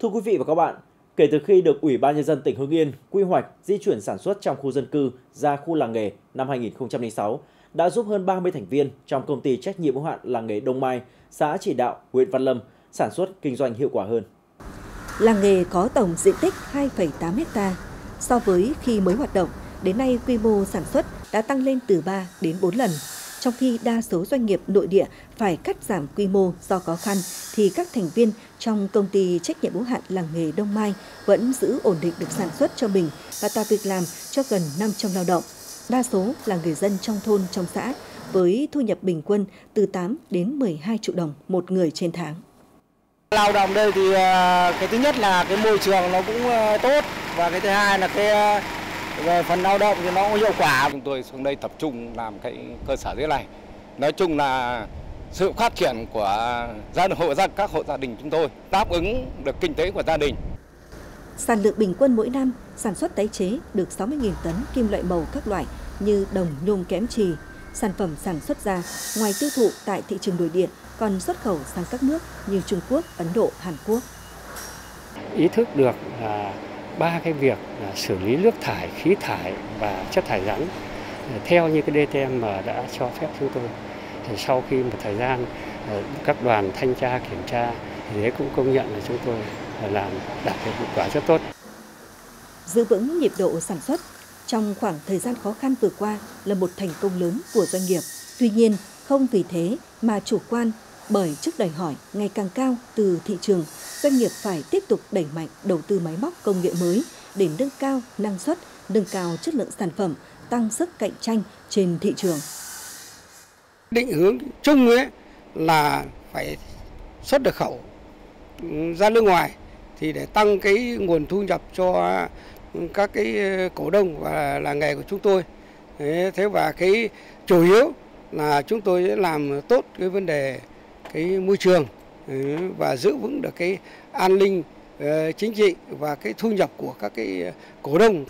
Thưa quý vị và các bạn, kể từ khi được Ủy ban Nhân dân tỉnh Hưng Yên quy hoạch di chuyển sản xuất trong khu dân cư ra khu làng nghề năm 2006, đã giúp hơn 30 thành viên trong công ty trách nhiệm hữu hạn làng nghề Đông Mai, xã Chỉ Đạo, huyện Văn Lâm sản xuất kinh doanh hiệu quả hơn. Làng nghề có tổng diện tích 2,8 ha. So với khi mới hoạt động, đến nay quy mô sản xuất đã tăng lên từ 3 đến 4 lần. Trong khi đa số doanh nghiệp nội địa phải cắt giảm quy mô do khó khăn, thì các thành viên trong công ty trách nhiệm hữu hạn làng nghề Đông Mai vẫn giữ ổn định được sản xuất cho mình và tạo việc làm cho gần 500 lao động. Đa số là người dân trong thôn, trong xã, với thu nhập bình quân từ 8 đến 12 triệu đồng một người trên tháng. Lao động đây thì à, cái thứ nhất là cái môi trường nó cũng à, tốt và cái thứ hai là cái à, về phần lao động thì nó có hiệu quả. Chúng tôi xuống đây tập trung làm cái cơ sở thế này. Nói chung là sự phát triển của gia đình hộ gia các hộ gia đình chúng tôi đáp ứng được kinh tế của gia đình. Sản lượng bình quân mỗi năm sản xuất tái chế được 60.000 tấn kim loại màu các loại như đồng, nhôm, kẽm trì. Sản phẩm sản xuất ra ngoài tiêu thụ tại thị trường nội địa còn xuất khẩu sang các nước như Trung Quốc, Ấn Độ, Hàn Quốc. Ý thức được là ba cái việc là xử lý nước thải, khí thải và chất thải rắn ờ, theo như cái DTM mà đã cho phép chúng tôi. Thì sau khi một thời gian ờ, các đoàn thanh tra kiểm tra thì đấy cũng công nhận là chúng tôi ờ, làm đạt được hiệu quả rất tốt. Giữ vững nhịp độ sản xuất trong khoảng thời gian khó khăn vừa qua là một thành công lớn của doanh nghiệp. Tuy nhiên, không vì thế mà chủ quan bởi trước đòi hỏi ngày càng cao từ thị trường, doanh nghiệp phải tiếp tục đẩy mạnh đầu tư máy móc công nghệ mới để nâng cao năng suất, nâng cao chất lượng sản phẩm, tăng sức cạnh tranh trên thị trường. Định hướng chung ấy là phải xuất được khẩu ra nước ngoài thì để tăng cái nguồn thu nhập cho các cái ờ, cổ đông và làng nghề của chúng tôi. Thế và cái chủ yếu là chúng tôi sẽ làm tốt cái vấn đề cái môi trường ừ, và giữ vững được cái an ninh ờ, chính trị và cái thu nhập của các cái cổ đông.